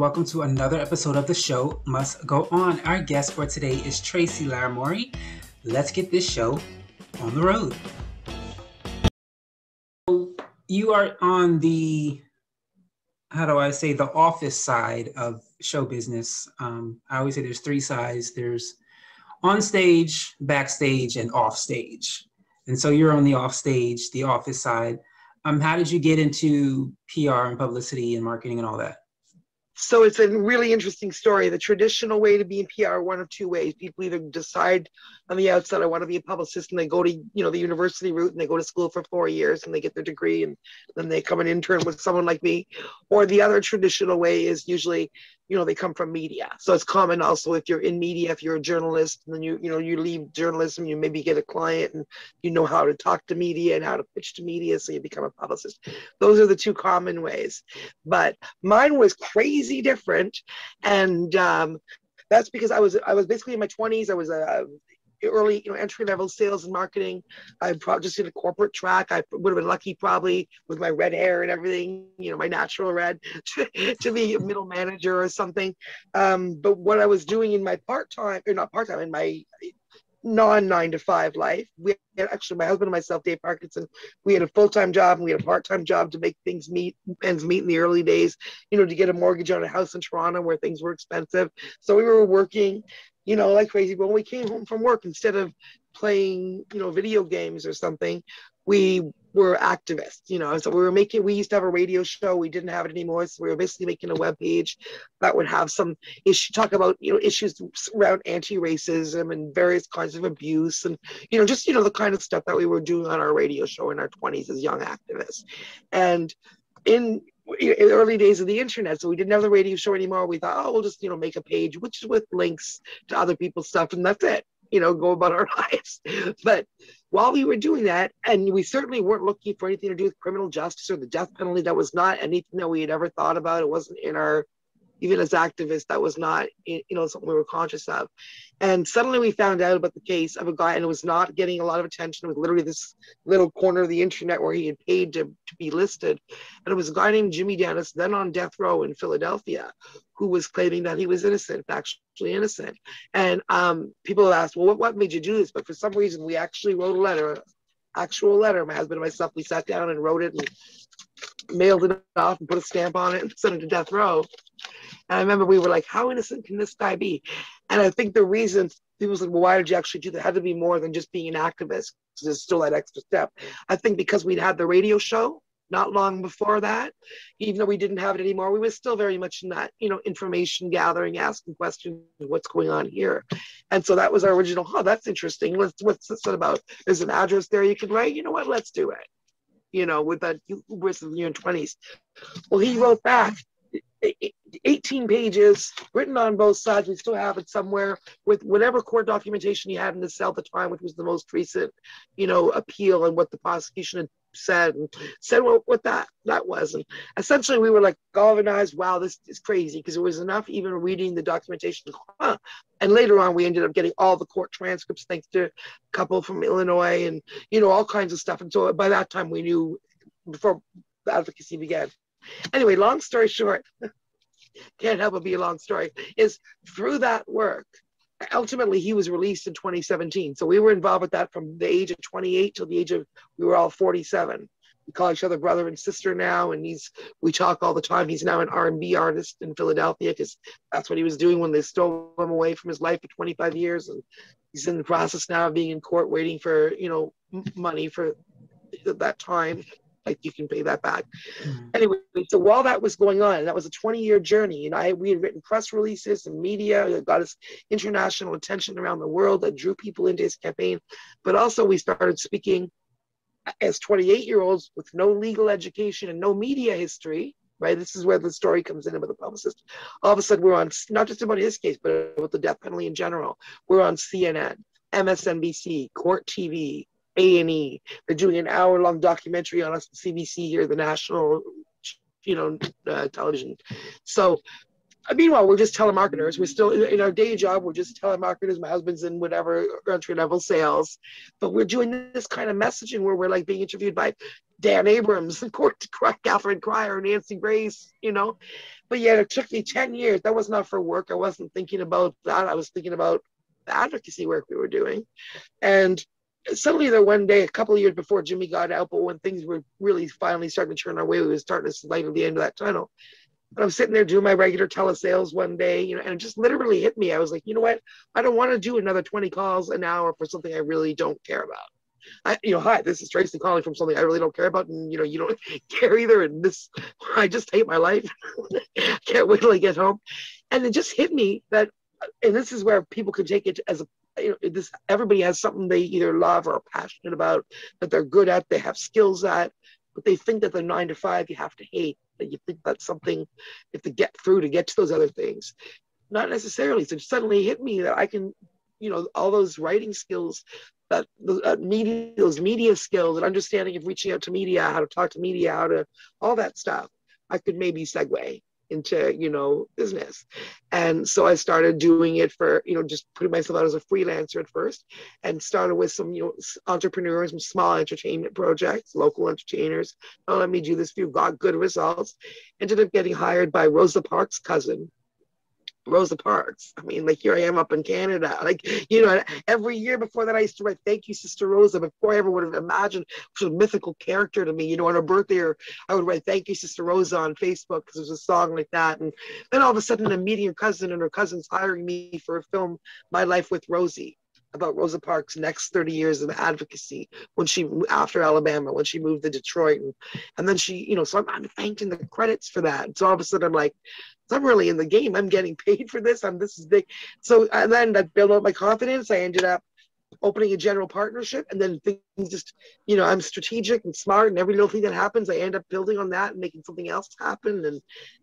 welcome to another episode of the show Must Go On. Our guest for today is Tracy Lamourie. Let's get this show on the road. You are on the, how do I say, the office side of show business. Um, I always say there's three sides there's on stage, backstage, and off stage. And so you're on the off stage, the office side. Um, how did you get into PR and publicity and marketing and all that? So it's a really interesting story. The traditional way to be in PR, one of two ways. People either decide on the outset, I want to be a publicist, and they go to you know the university route and they go to school for four years and they get their degree, and then they come an intern with someone like me. Or the other traditional way is usually you know they come from media. So it's common also if you're in media if you're a journalist and then you you know you leave journalism you maybe get a client and you know how to talk to media and how to pitch to media so you become a publicist. Those are the two common ways. But mine was crazy different and um, that's because I was I was basically in my 20s. I was a early, you know, entry level sales and marketing. I probably just did a corporate track. I would have been lucky probably with my red hair and everything, you know, my natural red to, to be a middle manager or something. Um, but what I was doing in my part time, or not part time, in my non nine to five life. We had actually my husband and myself, Dave Parkinson, we had a full time job and we had a part time job to make things meet ends meet in the early days, you know, to get a mortgage on a house in Toronto where things were expensive. So we were working you know, like crazy. But when we came home from work, instead of playing, you know, video games or something, we were activists, you know. So we were making, we used to have a radio show. We didn't have it anymore. So we were basically making a web page that would have some issue, talk about, you know, issues around anti-racism and various kinds of abuse and, you know, just, you know, the kind of stuff that we were doing on our radio show in our 20s as young activists. And in in the early days of the internet. So we didn't have the radio show anymore. We thought, oh, we'll just, you know, make a page, which is with links to other people's stuff, and that's it. You know, go about our lives. But while we were doing that, and we certainly weren't looking for anything to do with criminal justice or the death penalty, that was not anything that we had ever thought about. It wasn't in our even as activists, that was not, you know, something we were conscious of. And suddenly we found out about the case of a guy, and it was not getting a lot of attention. It was literally this little corner of the internet where he had paid to, to be listed. And it was a guy named Jimmy Dennis, then on death row in Philadelphia, who was claiming that he was innocent, actually innocent. And um, people asked, well, what, what made you do this? But for some reason, we actually wrote a letter, actual letter. My husband and myself, we sat down and wrote it and mailed it off and put a stamp on it and sent it to death row. And I remember we were like, how innocent can this guy be? And I think the reason people said, well, why did you actually do that? It had to be more than just being an activist. There's still that extra step. I think because we'd had the radio show not long before that, even though we didn't have it anymore, we were still very much in that, you know, information gathering, asking questions, what's going on here. And so that was our original, oh, that's interesting. What's, what's this about? There's an address there you can write. You know what? Let's do it. You know, with that hubris in your 20s. Well, he wrote back 18 pages written on both sides. We still have it somewhere with whatever court documentation he had in the cell at the time, which was the most recent, you know, appeal and what the prosecution had said and said what, what that that was. And essentially we were like galvanized, wow, this is crazy because it was enough even reading the documentation. Huh. And later on we ended up getting all the court transcripts thanks to a couple from Illinois and you know all kinds of stuff. And so by that time we knew before the advocacy began Anyway, long story short, can't help but be a long story, is through that work, ultimately he was released in 2017. So we were involved with that from the age of 28 till the age of, we were all 47. We call each other brother and sister now, and he's we talk all the time. He's now an R&B artist in Philadelphia because that's what he was doing when they stole him away from his life for 25 years, and he's in the process now of being in court waiting for you know money for that time like you can pay that back. Mm-hmm. Anyway, so while that was going on, that was a 20 year journey. And I we had written press releases and media that got us international attention around the world that drew people into his campaign. But also we started speaking as 28 year olds with no legal education and no media history. Right, this is where the story comes in about the publicist. All of a sudden, we're on not just about his case, but about the death penalty in general. We're on CNN, MSNBC, Court TV, a&E. They're doing an hour-long documentary on us, CBC here, the national, you know, uh, television. So, uh, meanwhile, we're just telemarketers. We're still in our day job. We're just telemarketers. My husband's in whatever entry level sales, but we're doing this kind of messaging where we're like being interviewed by Dan Abrams, and Catherine Crier, and Nancy Grace, you know. But yet it took me 10 years. That was not for work. I wasn't thinking about that. I was thinking about the advocacy work we were doing. And suddenly there one day, a couple of years before Jimmy got out, but when things were really finally starting to turn our way, we were starting to light at the end of that tunnel. And I'm sitting there doing my regular telesales one day, you know, and it just literally hit me. I was like, you know what? I don't want to do another 20 calls an hour for something I really don't care about. I, you know, hi, this is Tracy calling from something I really don't care about, and you know, you don't care either. And this, I just hate my life. Can't wait till I get home. And it just hit me that, and this is where people can take it as a, you know, this everybody has something they either love or are passionate about that they're good at, they have skills at, but they think that the nine to five you have to hate. That you think that's something you have to get through to get to those other things. Not necessarily. So it suddenly hit me that I can you know all those writing skills that uh, media those media skills and understanding of reaching out to media how to talk to media how to all that stuff i could maybe segue into you know business. And so i started doing it for you know just putting myself out as a freelancer at first and started with some you know entrepreneurs and small entertainment projects local entertainers oh let me do this you got good results. Ended up getting hired by rosa parks cousin Rosa Parks. I mean, like here I am up in Canada. Like, you know, every year before that, I used to write "Thank You, Sister Rosa" before I ever would have imagined she was a mythical character to me. You know, on her birthday, or I would write "Thank You, Sister Rosa" on Facebook because there's a song like that. And then all of a sudden, I'm meeting her cousin, and her cousin's hiring me for a film, "My Life with Rosie." About Rosa Parks' next 30 years of advocacy when she after Alabama when she moved to Detroit. And, and then she you know so I'm, I'm thanking the credits for that. So all of a sudden I'm like I'm really in the game. I'm getting paid for this. I'm this is big. So and then that built up my confidence. I ended up opening a general partnership and then things just you know I'm strategic and smart and every little thing that happens I end up building on that and making something else happen. And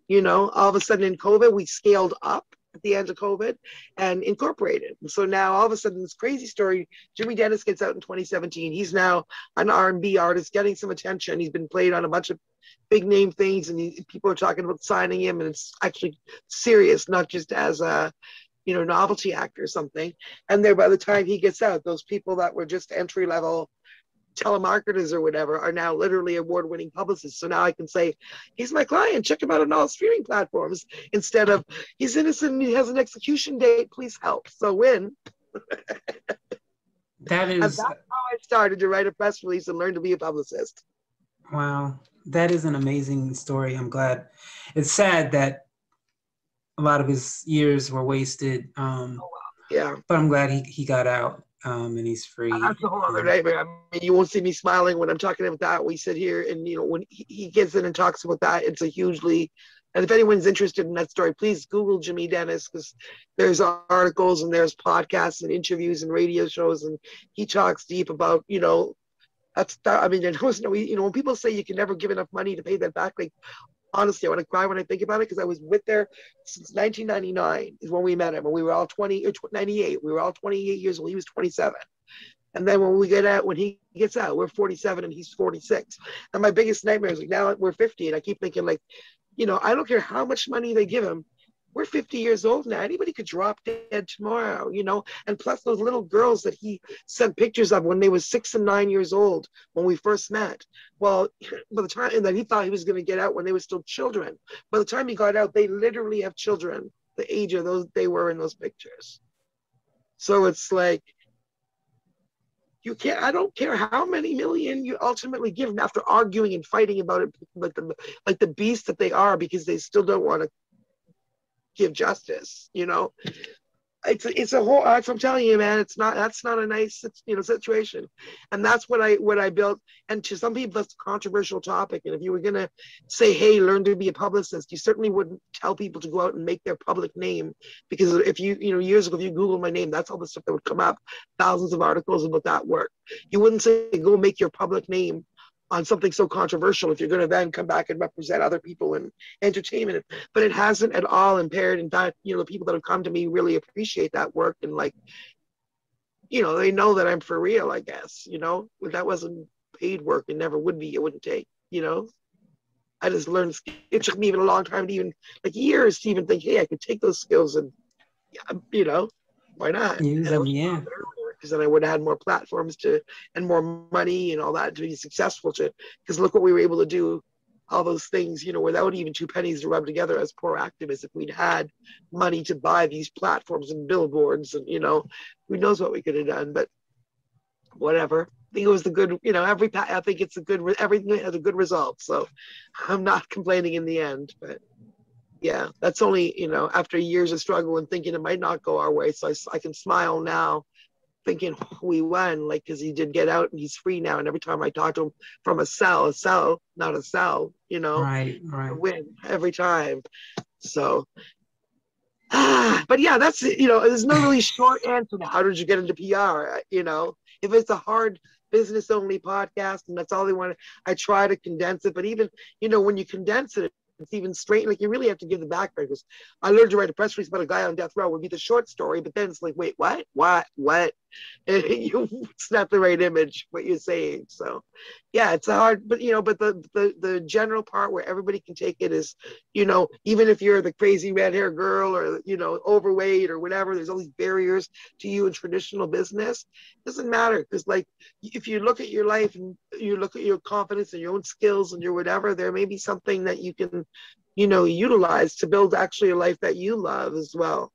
you know all of a sudden in COVID we scaled up at the end of COVID and incorporated. And so now all of a sudden this crazy story, Jimmy Dennis gets out in 2017. He's now an R&B artist getting some attention. He's been played on a bunch of big name things and he, people are talking about signing him and it's actually serious, not just as a you know novelty act or something. And there by the time he gets out, those people that were just entry level telemarketers or whatever are now literally award winning publicists. So now I can say, he's my client, check him out on all streaming platforms instead of he's innocent he has an execution date, please help. So win. that is and that's how I started to write a press release and learn to be a publicist. Wow. That is an amazing story. I'm glad. It's sad that a lot of his years were wasted. Um, oh, Yeah. But I'm glad he, he got out um, and he's free. That's a whole other day, I mean, you won't see me smiling when I'm talking about that. We sit here, and you know, when he, he gets in and talks about that, it's a hugely. And if anyone's interested in that story, please Google Jimmy Dennis because there's articles and there's podcasts and interviews and radio shows, and he talks deep about you know that's that, I mean, there was no, you know, when people say you can never give enough money to pay that back, like honestly, I want to cry when I think about it because I was with there since 1999 is when we met him, and we were all 20 or 98. We were all 28 years old. He was 27. And then when we get out, when he gets out, we're 47 and he's 46. And my biggest nightmare is like now we're 50, and I keep thinking like, you know, I don't care how much money they give him we're 50 years old now. Anybody could drop dead tomorrow, you know? And plus those little girls that he sent pictures of when they were six and nine years old when we first met. Well, by the time then he thought he was going to get out when they were still children. By the time he got out, they literally have children the age of those they were in those pictures. So it's like you can't i don't care how many million you ultimately give them after arguing and fighting about it like the like the beast that they are because they still don't want to give justice you know? It's a, it's a whole i'm telling you man. It's not that's not a nice you know situation. And that's what i what i built. And to some people that's a controversial topic. And if you were to say hey learn to be a publicist you certainly wouldn't tell people to go out and make their public name. Because if you you know years ago if you google my name that's all the stuff that would come up. Thousands of articles about that work. You wouldn't say go make your public name on something so controversial if you're going to then come back and represent other people in entertainment. But it hasn't at all impaired in fact you know the people that have come to me really appreciate that work and like you know they know that i'm for real i guess you know? That wasn't paid work it never would be it wouldn't take you know? I just learned it took me even a long time to even like years to even think hey i could take those skills and you know why not? Use them yeah because then I would have had more platforms to and more money and all that to be successful to because look what we were able to do all those things, you know, without even two pennies to rub together as poor activists. If we'd had money to buy these platforms and billboards, and you know, who knows what we could have done. But whatever. I think it was the good, you know, every I think it's a good everything has a good result. So I'm not complaining in the end, but yeah, that's only you know after years of struggle and thinking it might not go our way. So I, I can smile now thinking we won, like, because he did get out and he's free now. And every time I talk to him from a cell, a cell, not a cell, you know, right, right. win every time. So, ah, but yeah, that's you know, there's no really short answer to how did you get into PR. You know, if it's a hard business only podcast and that's all they want, I try to condense it. But even you know, when you condense it, it's even straight. Like you really have to give the background because I learned to write a press release about a guy on death row would be the short story, but then it's like, wait, what, what, what? And you, it's not the right image what you're saying. So, yeah, it's a hard, but you know, but the the the general part where everybody can take it is, you know, even if you're the crazy red hair girl or you know overweight or whatever, there's all these barriers to you in traditional business. It doesn't matter because like if you look at your life and you look at your confidence and your own skills and your whatever, there may be something that you can, you know, utilize to build actually a life that you love as well.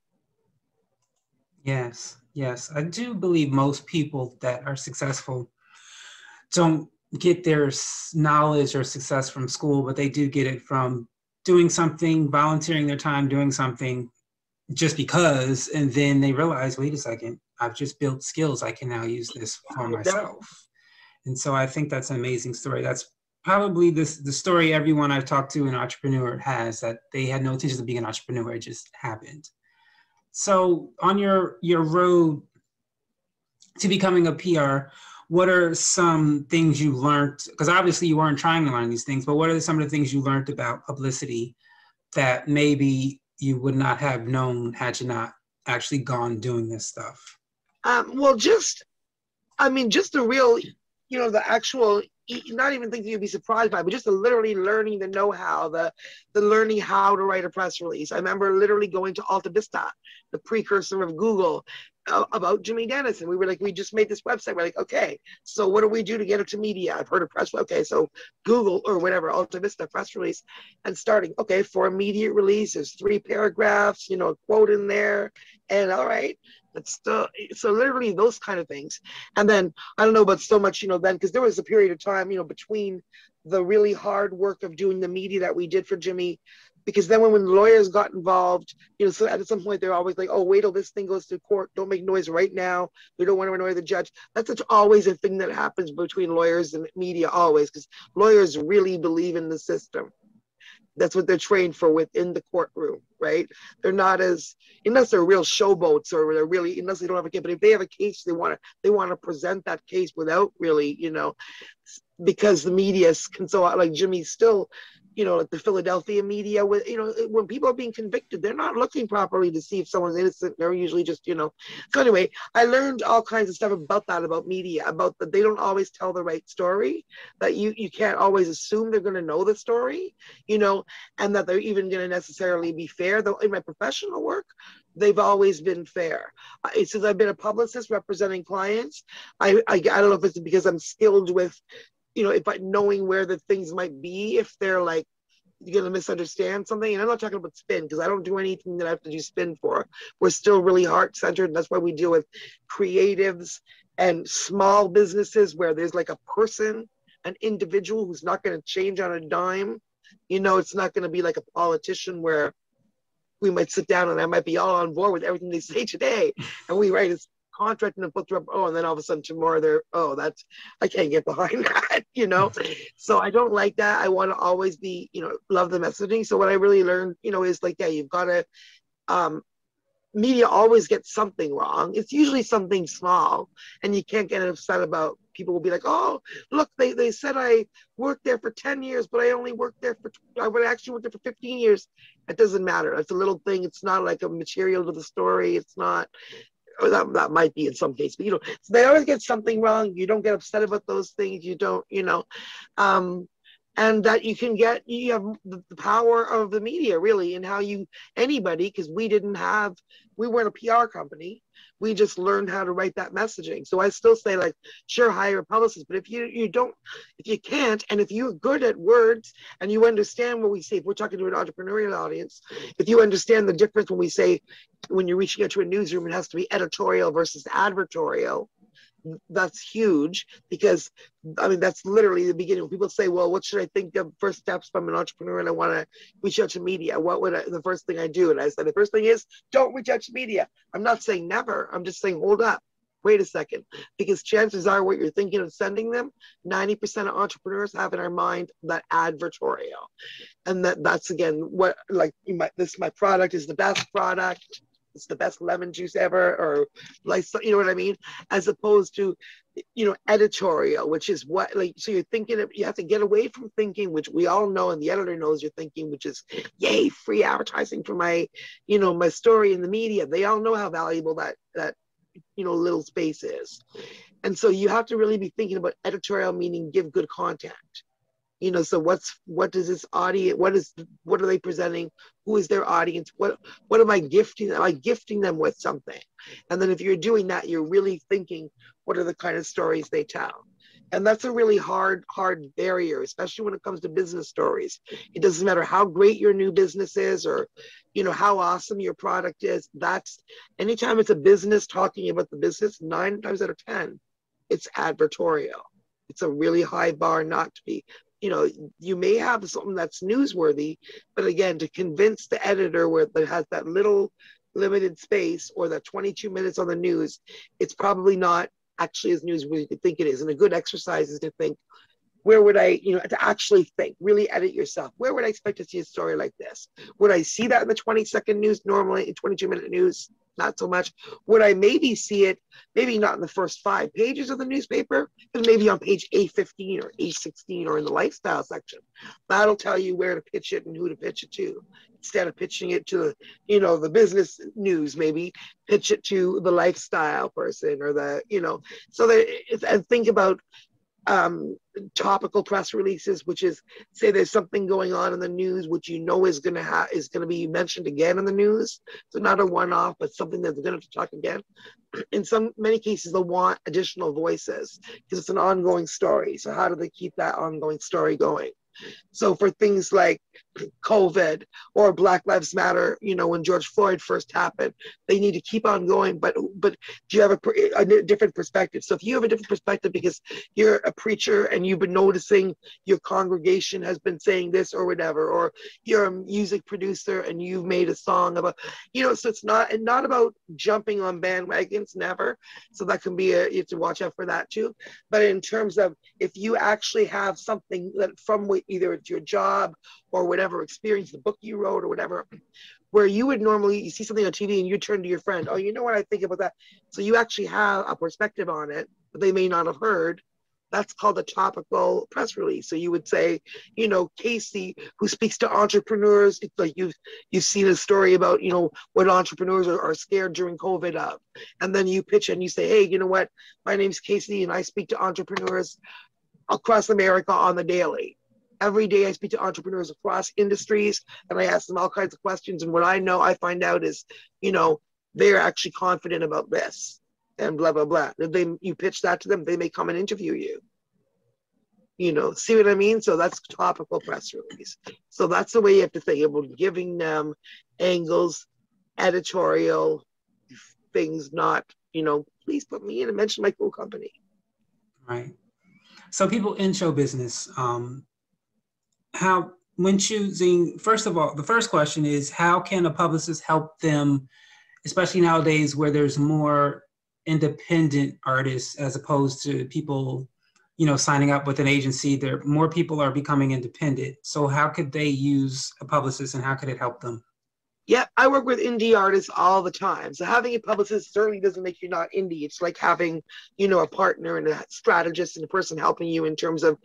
Yes, yes. I do believe most people that are successful don't get their knowledge or success from school, but they do get it from doing something, volunteering their time, doing something just because, and then they realize, wait a second, I've just built skills. I can now use this for myself. And so I think that's an amazing story. That's probably this the story everyone I've talked to an entrepreneur has that they had no intention of being an entrepreneur. It just happened. So on your your road to becoming a PR, what are some things you learned? Because obviously you weren't trying to learn these things, but what are some of the things you learned about publicity that maybe you would not have known had you not actually gone doing this stuff? Um, well, just, I mean, just the real, you know, the actual not even thinking you'd be surprised by, but just literally learning the know-how, the the learning how to write a press release. I remember literally going to Alta Vista, the precursor of Google, uh, about Jimmy Dennis, and we were like, we just made this website. We're like, okay, so what do we do to get it to media? I've heard of press. Okay, so Google or whatever, Alta Vista press release, and starting. Okay, for immediate release, there's three paragraphs, you know, a quote in there, and all right, it's still so literally those kind of things. And then I don't know about so much, you know, then because there was a period of time, you know, between the really hard work of doing the media that we did for Jimmy, because then when, when lawyers got involved, you know, so at some point they're always like, oh, wait till this thing goes to court. Don't make noise right now. We don't want to annoy the judge. That's such always a thing that happens between lawyers and media, always, because lawyers really believe in the system that's what they're trained for within the courtroom, right? They're not as unless they're real showboats or they're really unless they don't have a case. But if they have a case, they want to they want to present that case without really, you know, because the media can so like Jimmy still you know, like the Philadelphia media, with you know, when people are being convicted, they're not looking properly to see if someone's innocent. They're usually just, you know. So anyway, I learned all kinds of stuff about that, about media, about that they don't always tell the right story. That you you can't always assume they're going to know the story, you know, and that they're even going to necessarily be fair. Though in my professional work, they've always been fair. I, since I've been a publicist representing clients, I, I I don't know if it's because I'm skilled with you know, if I knowing where the things might be, if they're like you're gonna misunderstand something. And I'm not talking about spin because I don't do anything that I have to do spin for. We're still really heart centered. And that's why we deal with creatives and small businesses where there's like a person, an individual who's not gonna change on a dime. You know, it's not gonna be like a politician where we might sit down and I might be all on board with everything they say today. And we write a contract and book up. Oh, and then all of a sudden tomorrow they're oh that's I can't get behind that, you know. so I don't like that. I want to always be you know love the messaging. So what I really learned you know is like yeah you've got to um, media always gets something wrong. It's usually something small, and you can't get upset about. People will be like, "Oh, look, they, they said I worked there for ten years, but I only worked there for I would actually work there for fifteen years." It doesn't matter. It's a little thing. It's not like a material to the story. It's not or that, that might be in some cases, but you know, they always get something wrong. You don't get upset about those things. You don't, you know, um, and that you can get you have the, power of the media really and how you anybody because we didn't have we weren't a pr company. We just learned how to write that messaging. So i still say like sure hire a publicist but if you you don't if you can't and if you're good at words and you understand what we say if we're talking to an entrepreneurial audience if you understand the difference when we say when you're reaching out to a newsroom it has to be editorial versus advertorial that's huge because I mean that's literally the beginning. When people say, "Well, what should I think of first steps from an entrepreneur?" and I want to reach out to media, what would I, the first thing I do? And I said, the first thing is don't reach out to media. I'm not saying never. I'm just saying hold up. Wait a second, because chances are what you're thinking of sending them, 90% of entrepreneurs have in our mind that advertorial, and that that's again what like my, this my product is the best product it's the best lemon juice ever, or like, you know what I mean? As opposed to, you know, editorial, which is what, like, so you're thinking, of, you have to get away from thinking, which we all know, and the editor knows you're thinking, which is, yay, free advertising for my, you know, my story in the media. They all know how valuable that, that, you know, little space is. And so you have to really be thinking about editorial, meaning give good content you know so what's what does this audience what is what are they presenting? Who is their audience? What what am i gifting am i gifting them with something? And then if you're doing that you're really thinking what are the kind of stories they tell? And that's a really hard hard barrier especially when it comes to business stories. It doesn't matter how great your new business is or you know how awesome your product is that's anytime it's a business talking about the business nine times out of ten it's advertorial. It's a really high bar not to be you know, you may have something that's newsworthy, but again, to convince the editor where that has that little limited space or that 22 minutes on the news, it's probably not actually as newsworthy as you think it is. And a good exercise is to think, where would I, you know, to actually think, really edit yourself. Where would I expect to see a story like this? Would I see that in the 20 second news normally, in 22 minute news? Not so much. Would I maybe see it, maybe not in the first five pages of the newspaper, but maybe on page A15 or A16 or in the lifestyle section. That'll tell you where to pitch it and who to pitch it to. Instead of pitching it to, you know, the business news, maybe pitch it to the lifestyle person or the, you know, so that and think about um, topical press releases, which is say there's something going on in the news, which you know is going to have is to be mentioned again in the news. So not a one-off, but something that's going to talk again. In some many cases, they'll want additional voices because it's an ongoing story. So how do they keep that ongoing story going? So for things like COVID or Black Lives Matter, you know, when George Floyd first happened, they need to keep on going. But but do you have a, a different perspective? So if you have a different perspective because you're a preacher and you've been noticing your congregation has been saying this or whatever, or you're a music producer and you've made a song about, you know, so it's not and not about jumping on bandwagons, never. So that can be a you have to watch out for that too. But in terms of if you actually have something that from either it's your job or whatever experience, the book you wrote or whatever, where you would normally you see something on TV and you turn to your friend, oh, you know what I think about that. So you actually have a perspective on it that they may not have heard. That's called a topical press release. So you would say, you know, Casey, who speaks to entrepreneurs, it's like you've you've seen a story about, you know, what entrepreneurs are, are scared during COVID of. And then you pitch and you say, hey, you know what? My name's Casey and I speak to entrepreneurs across America on the daily every day I speak to entrepreneurs across industries and I ask them all kinds of questions. And what I know, I find out is, you know, they're actually confident about this and blah, blah, blah. If they, you pitch that to them, they may come and interview you. You know, see what I mean? So that's topical press release. So that's the way you have to think about giving them angles, editorial things, not, you know, please put me in and mention my cool company. Right. So people in show business, um, how when choosing first of all the first question is how can a publicist help them especially nowadays where there's more independent artists as opposed to people you know signing up with an agency there more people are becoming independent. So how could they use a publicist and how could it help them? Yeah i work with indie artists all the time. So having a publicist certainly doesn't make you not indie. It's like having you know a partner and a strategist and a person helping you in terms of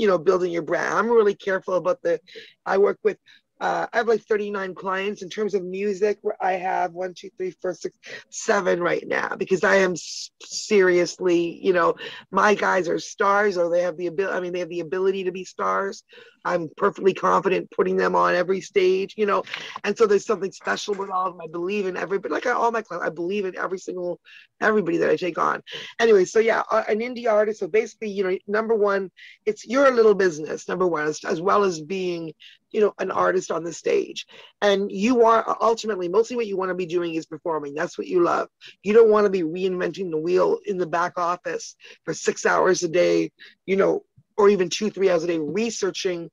you know, building your brand. I'm really careful about the, I work with uh, I have like 39 clients in terms of music. Where I have one, two, three, four, six, seven right now because I am seriously, you know, my guys are stars or they have the ability, I mean, they have the ability to be stars. I'm perfectly confident putting them on every stage, you know, and so there's something special with all of them. I believe in everybody, like all my clients, I believe in every single, everybody that I take on. Anyway, so yeah, an indie artist. So basically, you know, number one, it's you're little business, number one, as, as well as being you know an artist on the stage and you are ultimately mostly what you want to be doing is performing that's what you love you don't want to be reinventing the wheel in the back office for six hours a day you know or even two three hours a day researching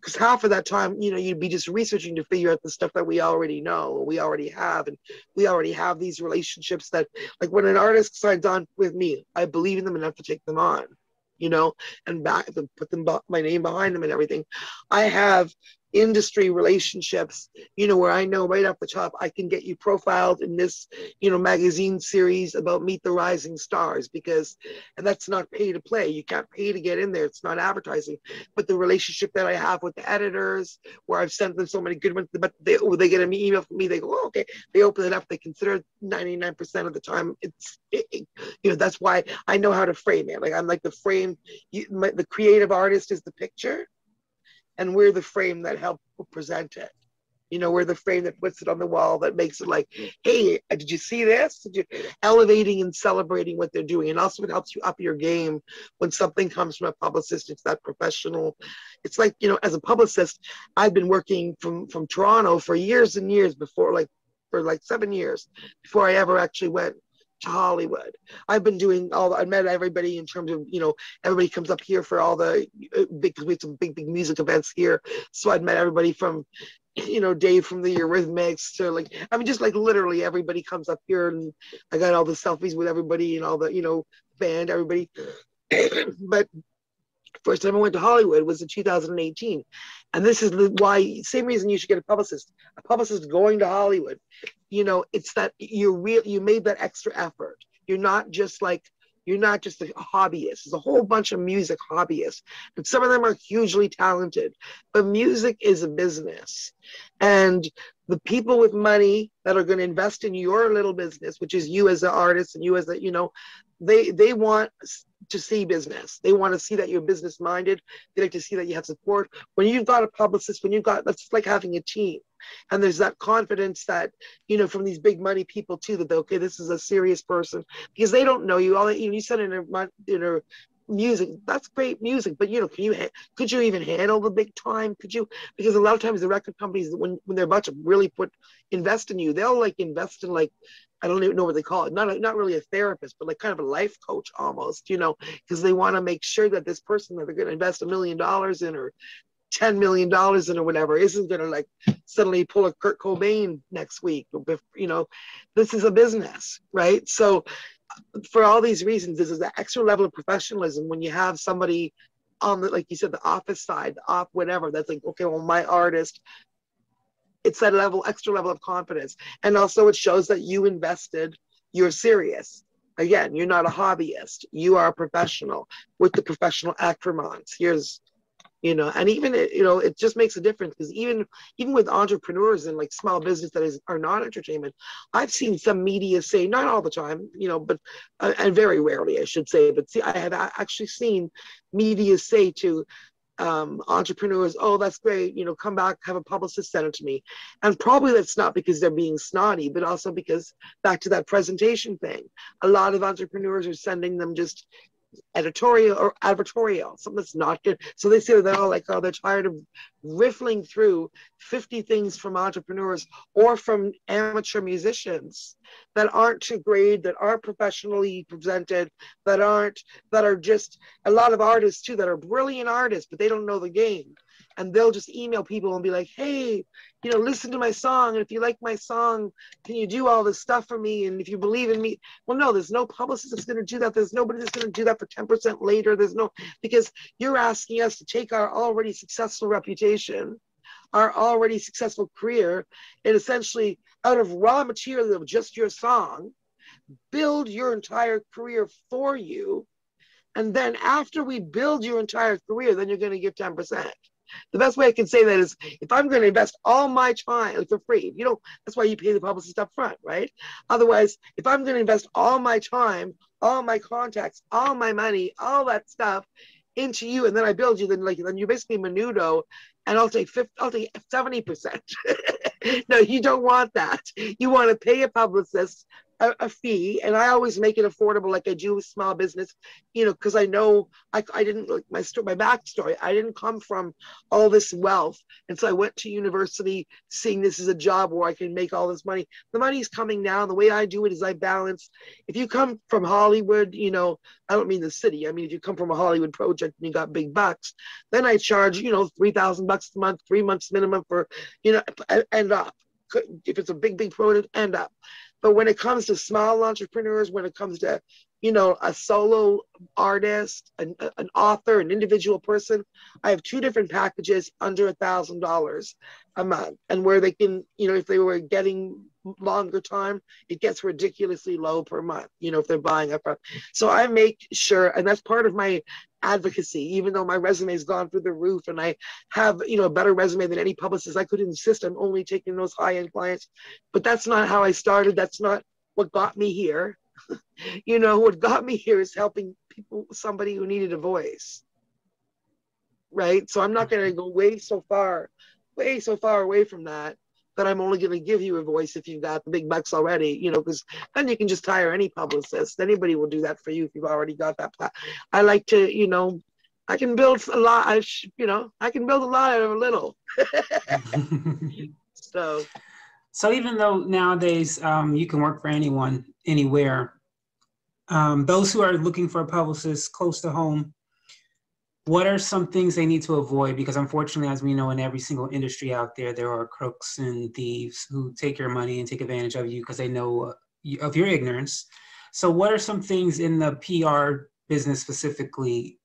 because half of that time you know you'd be just researching to figure out the stuff that we already know we already have and we already have these relationships that like when an artist signs on with me i believe in them enough to take them on you know, and back put them my name behind them and everything. I have industry relationships, you know, where I know right off the top I can get you profiled in this, you know, magazine series about Meet the Rising Stars because and that's not pay to play. You can't pay to get in there. It's not advertising. But the relationship that I have with the editors, where I've sent them so many good ones, but they they get an email from me, they go, oh, okay, they open it up, they consider 99% of the time it's it, you know, that's why I know how to frame it. Like I'm like the frame, you, my, the creative artist is the picture and we're the frame that help present it. You know, we're the frame that puts it on the wall that makes it like, hey, uh, did you see this? You elevating and celebrating what they're doing? And also it helps you up your game when something comes from a publicist. It's that professional. It's like, you know, as a publicist, I've been working from from Toronto for years and years before, like for like seven years before I ever actually went to Hollywood. I've been doing all. I met everybody in terms of you know everybody comes up here for all the uh, big we have some big big music events here. So I'd met everybody from you know Dave from the Eurythmics to like I mean just like literally everybody comes up here and I got all the selfies with everybody and all the you know band everybody. but first time I went to Hollywood was in 2018. And this is the, why, same reason you should get a publicist. A publicist going to Hollywood, you know, it's that you real, you made that extra effort. You're not just like, you're not just a hobbyist. There's a whole bunch of music hobbyists, and some of them are hugely talented. But music is a business, and the people with money that are going to invest in your little business, which is you as an artist and you as a, you know, they they want to see business. They want to see that you're business minded. They like to see that you have support. When you've got a publicist, when you've got that's like having a team. And there's that confidence that, you know, from these big money people too, that okay, this is a serious person because they don't know you. All you, know, you send in a, in a music that's great music but you know can you could you even handle the big time could you because a lot of times the record companies when, when they're about to really put invest in you they'll like invest in like I don't even know what they call it. Not a, not really a therapist, but like kind of a life coach almost, you know, because they want to make sure that this person that they're going to invest a million dollars in or ten million dollars in or whatever isn't going to like suddenly pull a Kurt Cobain next week. You know, this is a business, right? So for all these reasons, this is the extra level of professionalism when you have somebody on the like you said the office side the off whatever that's like okay well my artist it's that level extra level of confidence. And also it shows that you invested you're serious. Again you're not a hobbyist. You are a professional with the professional accoutrements here's you know and even you know it just makes a difference because even even with entrepreneurs and like small business that is are not entertainment i've seen some media say not all the time you know but uh, and very rarely i should say but see i have actually seen media say to um, entrepreneurs, oh, that's great, you know, come back, have a publicist send it to me. And probably that's not because they're being snotty, but also because back to that presentation thing, a lot of entrepreneurs are sending them just editorial or advertorial, something that's not good. So they say they're all like, oh, they're tired of riffling through 50 things from entrepreneurs or from amateur musicians that aren't to grade, that aren't professionally presented, that aren't, that are just a lot of artists too, that are brilliant artists, but they don't know the game and they'll just email people and be like, hey, you know, listen to my song. And if you like my song, can you do all this stuff for me? And if you believe in me, well, no, there's no publicist that's going to do that. There's nobody that's going to do that for 10% later. There's no, because you're asking us to take our already successful reputation, our already successful career, and essentially out of raw material of just your song, build your entire career for you. And then after we build your entire career, then you're going to give 10%. The best way I can say that is if I'm going to invest all my time like for free, you know, that's why you pay the publicist up front, right? Otherwise, if I'm going to invest all my time, all my contacts, all my money, all that stuff into you, and then I build you, then like then you're basically menudo, and I'll take 50, I'll take 70%. no, you don't want that. You want to pay a publicist a, a, fee and I always make it affordable like I do with small business, you know, because I know I, I didn't like my story, my backstory. I didn't come from all this wealth. And so I went to university seeing this as a job where I can make all this money. The money's coming now. The way I do it is I balance. If you come from Hollywood, you know, I don't mean the city. I mean, if you come from a Hollywood project and you got big bucks, then I charge, you know, 3000 bucks a month, three months minimum for, you know, end up if it's a big, big project, end up. But when it comes to small entrepreneurs, when it comes to, you know, a solo artist, an, an author, an individual person, I have two different packages under a thousand dollars a month, and where they can, you know, if they were getting longer time, it gets ridiculously low per month, you know, if they're buying upfront. So I make sure, and that's part of my advocacy, even though my resume has gone through the roof and I have, you know, a better resume than any publicist, I could insist I'm only taking those high-end clients. But that's not how I started. That's not what got me here. you know, what got me here is helping people, somebody who needed a voice. Right. So I'm not going to go way so far, way so far away from that that I'm only going to give you a voice if you've got the big bucks already, you know, because then you can just hire any publicist. Anybody will do that for you if you've already got that. Plat- I like to, you know, I can build a lot. I, sh- you know, I can build a lot out of a little. so, so even though nowadays um, you can work for anyone, anywhere, um, those who are looking for a publicist close to home, what are some things they need to avoid? Because unfortunately, as we know, in every single industry out there, there are crooks and thieves who take your money and take advantage of you because they know uh, of your ignorance. So, what are some things in the PR business specifically,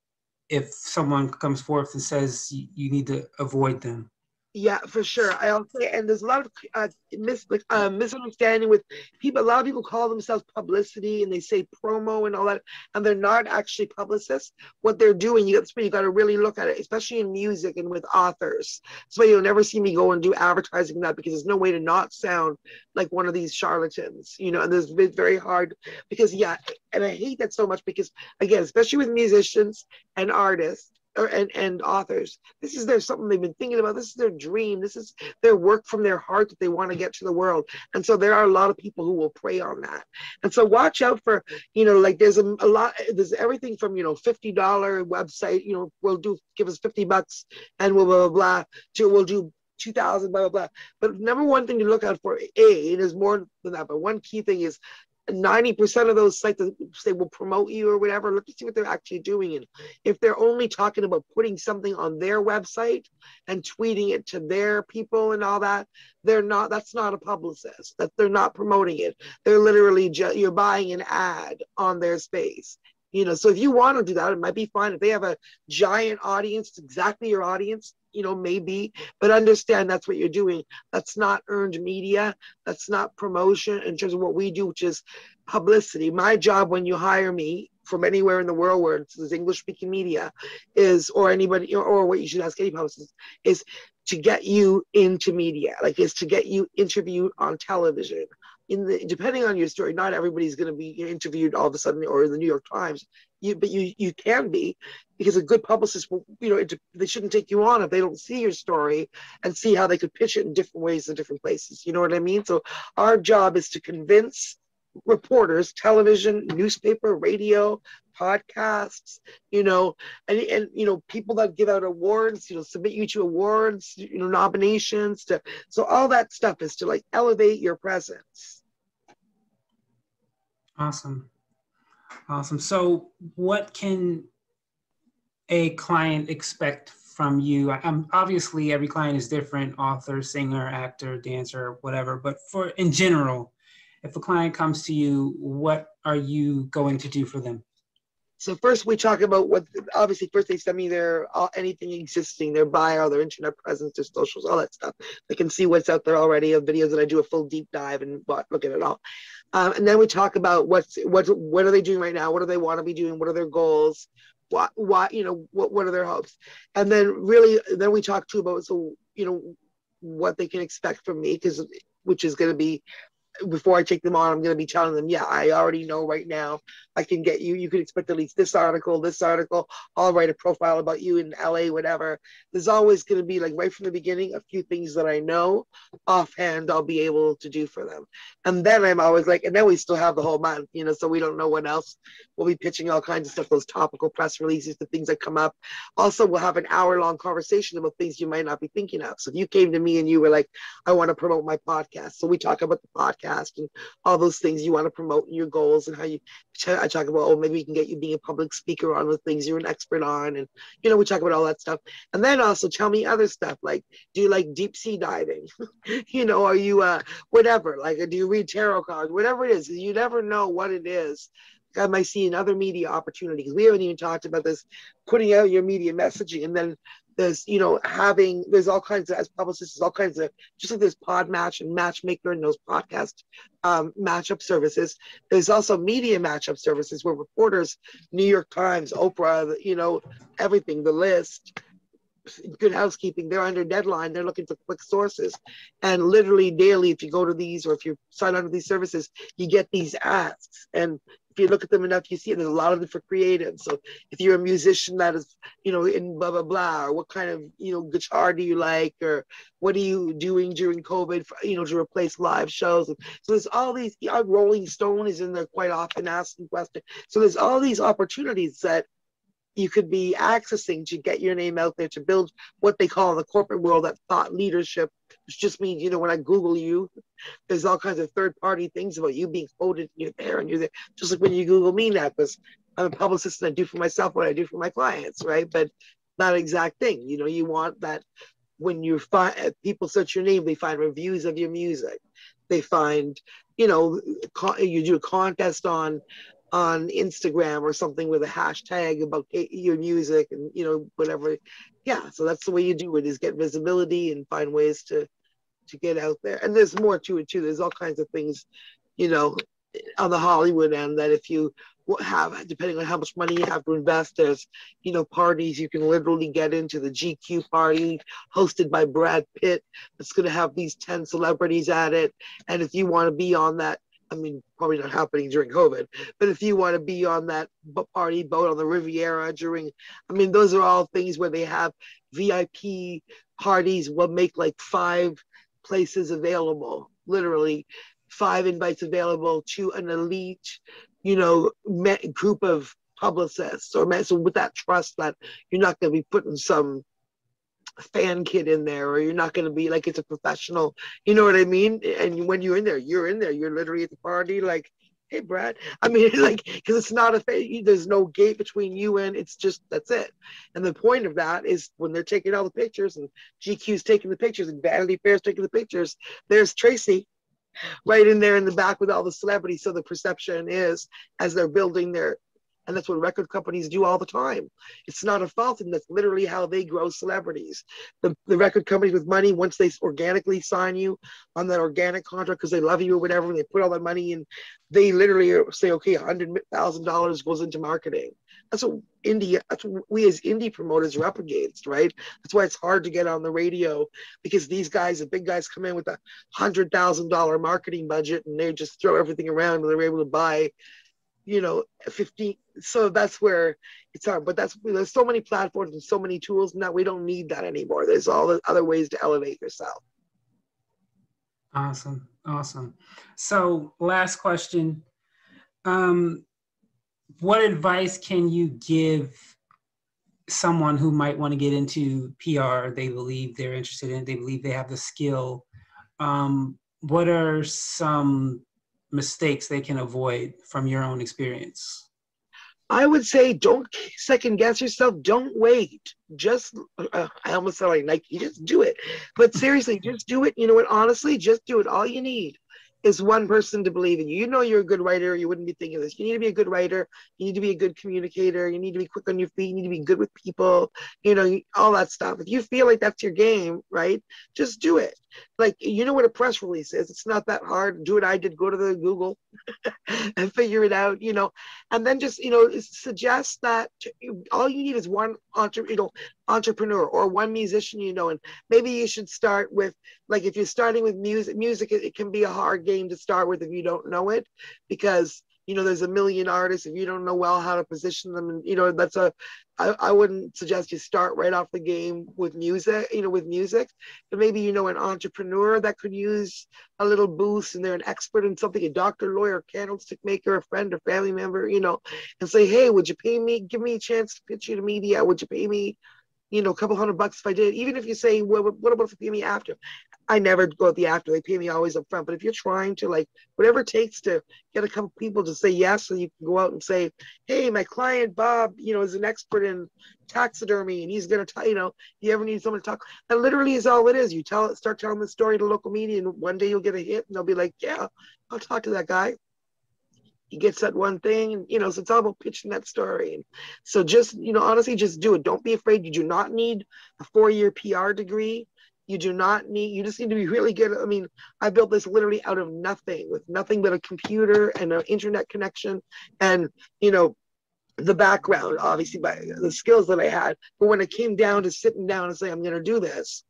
if someone comes forth and says you need to avoid them? Yeah, for sure. I'll say, and there's a lot of uh, mis- uh, misunderstanding with people. A lot of people call themselves publicity and they say promo and all that, and they're not actually publicists. What they're doing, you got you got to really look at it, especially in music and with authors. So you'll never see me go and do advertising that because there's no way to not sound like one of these charlatans, you know. And this is very hard because yeah, and I hate that so much because again, especially with musicians and artists or, and, and authors. This is their something they've been thinking about. This is their dream. This is their work from their heart that they want to get to the world. And so there are a lot of people who will prey on that. And so watch out for, you know, like there's a, a lot, there's everything from, you know, $50 website, you know, we'll do, give us 50 bucks and we'll blah, blah, blah, to we'll do 2000 blah blah blah but number one thing to look out for a it is more than that but one key thing is 90% of those sites that say will promote you or whatever, look to see what they're actually doing. And if they're only talking about putting something on their website and tweeting it to their people and all that, they're not, that's not a publicist. That they're not promoting it. They're literally just, you're buying an ad on their space. You know, so if you want to do that, it might be fine. If they have a giant audience, exactly your audience, you know, maybe, but understand that's what you're doing. That's not earned media. That's not promotion in terms of what we do, which is publicity. My job when you hire me from anywhere in the world where it's English speaking media is, or anybody, or, or what you should ask any publicist is to get you into media, like is to get you interviewed on television. In the, depending on your story, not everybody's going to be interviewed all of a sudden or in the New York Times. You but you you can be because a good publicist will you know it, they shouldn't take you on if they don't see your story and see how they could pitch it in different ways in different places. You know what i mean? So our job is to convince reporters television newspaper radio podcasts you know and, and you know people that give out awards you know submit you to awards you know nominations to so all that stuff is to like elevate your presence awesome Awesome. So, what can a client expect from you? I'm obviously every client is different, author, singer, actor, dancer, whatever. But for in general, if a client comes to you, what are you going to do for them? So first we talk about what obviously first they send me their uh, anything existing, their bio, their internet presence, their socials, all that stuff. They can see what's out there already of videos that I do a full deep dive and what look at it all. Um, and then we talk about what's what what are they doing right now? What do they want to be doing? What are their goals? what what you know what what are their hopes and then really then we talk too about so you know what they can expect from me because which is going to be before I take them on, I'm going to be telling them, yeah, I already know right now I can get you. You can expect at least this article, this article. I'll write a profile about you in LA, whatever. There's always going to be like right from the beginning a few things that I know offhand I'll be able to do for them. And then I'm always like, and then we still have the whole month, you know, so we don't know what else. We'll be pitching all kinds of stuff, those topical press releases, the things that come up. Also, we'll have an hour long conversation about things you might not be thinking of. So if you came to me and you were like, I want to promote my podcast. So we talk about the podcast podcast and all those things you want to promote in your goals and how you I talk about, oh, maybe we can get you being a public speaker on the things you're an expert on. And, you know, we talk about all that stuff. And then also tell me other stuff like, do you like deep sea diving? you know, are you, uh, whatever, like, do you read tarot cards? Whatever it is, you never know what it is. I might see another media opportunities. We haven't even talked about this, putting out your media messaging and then there's you know having there's all kinds of as publicists there's all kinds of just like there's pod match and matchmaker and those podcast um, matchup services there's also media matchup services where reporters new york times oprah you know everything the list good housekeeping they're under deadline they're looking for quick sources and literally daily if you go to these or if you sign on to these services you get these asks and if you look at them enough, you see. There's a lot of them for creative. So if you're a musician that is, you know, in blah blah blah, or what kind of you know guitar do you like, or what are you doing during COVID, for, you know, to replace live shows? So there's all these. Rolling Stone is in there quite often asking questions. So there's all these opportunities that you could be accessing to get your name out there to build what they call in the corporate world that thought leadership which just means you know when i google you there's all kinds of third party things about you being quoted you're there and you're there just like when you google me now because i'm a publicist and i do for myself what i do for my clients right? But that exact thing you know you want that when you find people search your name they find reviews of your music. They find you know you do a contest on on Instagram or something with a hashtag about your music and you know whatever. Yeah, so that's the way you do it is get visibility and find ways to to get out there. And there's more to it too. There's all kinds of things, you know, on the Hollywood end that if you have, depending on how much money you have to invest, there's, you know, parties you can literally get into the GQ party hosted by Brad Pitt. that's going to have these 10 celebrities at it. And if you want to be on that I mean, probably not happening during COVID, but if you want to be on that party boat on the Riviera during, I mean, those are all things where they have VIP parties will make like five places available, literally five invites available to an elite, you know, group of publicists or men so with that trust that you're not going to be putting some fan kid in there or you're not going to be like it's a professional you know what i mean? And when you're in there you're in there you're literally at the party like hey brad. I mean like because it's not a there's no gate between you and it's just that's it. And the point of that is when they're taking all the pictures and gq's taking the pictures and vanity fair's taking the pictures there's tracy right in there in the back with all the celebrities. So the perception is as they're building their and that's what record companies do all the time. It's not a fault and That's literally how they grow celebrities. The, the record companies with money, once they organically sign you on that organic contract because they love you or whatever, and they put all that money in, they literally say, okay, $100,000 goes into marketing. That's what indie, that's what we as indie promoters are up against, right? That's why it's hard to get on the radio because these guys, the big guys, come in with a hundred thousand dollar marketing budget and they just throw everything around and they're able to buy you know 15 so that's where it's hard but that's there's so many platforms and so many tools now we don't need that anymore. There's all the other ways to elevate yourself. Awesome awesome. So last question. Um, what advice can you give someone who might want to get into pr they believe they're interested in they believe they have the skill. Um, what are some mistakes they can avoid from your own experience? I would say don't second guess yourself. Don't wait. Just, uh, I almost sound like Nike, just do it. But seriously, just do it. You know what? Honestly, just do it. All you need is one person to believe in you. You know you're a good writer, you wouldn't be thinking this. You need to be a good writer, you need to be a good communicator, you need to be quick on your feet, you need to be good with people, you know, all that stuff. If you feel like that's your game, right, just do it. Like, you know what a press release is. It's not that hard. Do what I did, go to the Google and figure it out, you know, and then just, you know, suggest that all you need is one entre- you know, entrepreneur or one musician, you know, and maybe you should start with, like, if you're starting with music, music, it, it can be a hard game to start with if you don't know it because you know there's a million artists if you don't know well how to position them and you know that's a I, I wouldn't suggest you start right off the game with music you know with music but maybe you know an entrepreneur that could use a little boost and they're an expert in something a doctor lawyer candlestick maker a friend or family member you know and say hey would you pay me give me a chance to pitch you to media? Would you pay me you know, a couple hundred bucks if I did. Even if you say, well, what about if you pay me after? I never go at the after. They pay me always up front. But if you're trying to like whatever it takes to get a couple people to say yes, so you can go out and say, hey, my client Bob, you know, is an expert in taxidermy, and he's gonna tell you know, if you ever need someone to talk. That literally is all it is. You tell it, start telling the story to local media, and one day you'll get a hit, and they'll be like, yeah, I'll talk to that guy he gets that one thing and you know so it's all about pitching that story. So just you know honestly just do it. Don't be afraid. You do not need a four-year pr degree. You do not need you just need to be really good. I mean i built this literally out of nothing with nothing but a computer and an internet connection and you know the background obviously by the skills that i had. But when it came down to sitting down and saying i'm going to do this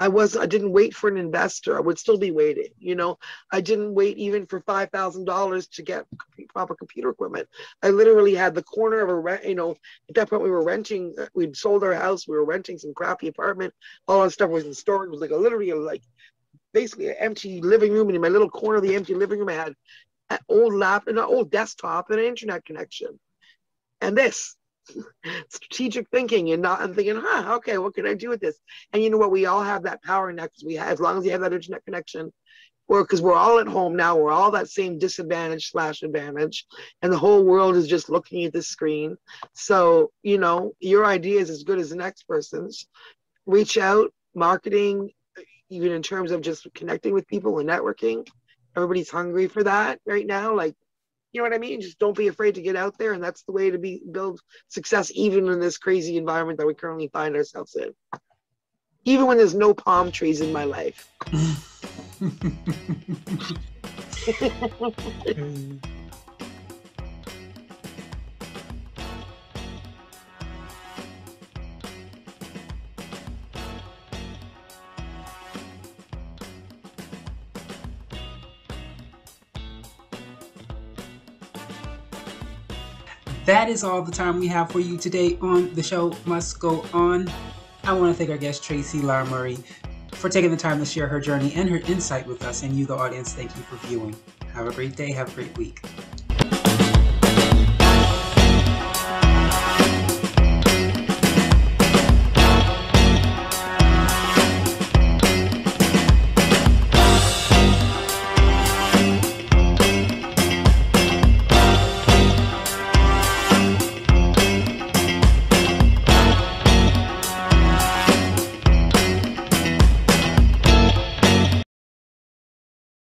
I was I didn't wait for an investor. I would still be waiting. You know, I didn't wait even for five thousand dollars to get proper computer equipment. I literally had the corner of a rent. You know, at that point we were renting. Uh, we'd sold our house. We were renting some crappy apartment. All that stuff was in storage. It was like a literally like basically an empty living room. And in my little corner of the empty living room, I had an old lap and an old desktop and an internet connection. And this, strategic thinking and not I'm thinking, huh, okay, what can I do with this? And you know what? We all have that power now because we have, as long as you have that internet connection, or because we're all at home now, we're all that same disadvantage slash advantage, and the whole world is just looking at the screen. So you know, your idea is as good as the next person's. Reach out, marketing, even in terms of just connecting with people and networking. Everybody's hungry for that right now. Like you know what I mean? Just don't be afraid to get out there, and that's the way to be build success, even in this crazy environment that we currently find ourselves in. Even when there's no palm trees in my life. that is all the time we have for you today on The Show Must Go On. I want to thank our guest, Tracy Lamourie, for taking the time to share her journey and her insight with us. And you, the audience, thank you for viewing. Have a great day. Have a great week.